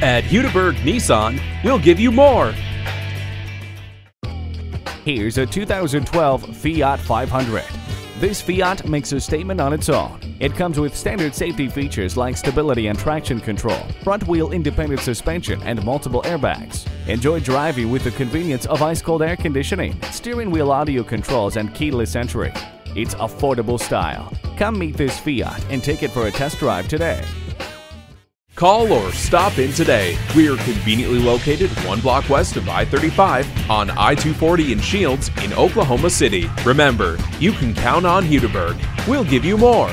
At Hudiburg Nissan, we'll give you more. Here's a 2012 Fiat 500. This Fiat makes a statement on its own. It comes with standard safety features like stability and traction control, front-wheel independent suspension, and multiple airbags. Enjoy driving with the convenience of ice-cold air conditioning, steering wheel audio controls, and keyless entry. It's affordable style. Come meet this Fiat and take it for a test drive today. Call or stop in today. We are conveniently located one block west of I 35 on I 240 in Shields in Oklahoma City. Remember, you can count on Hudiburg. We'll give you more.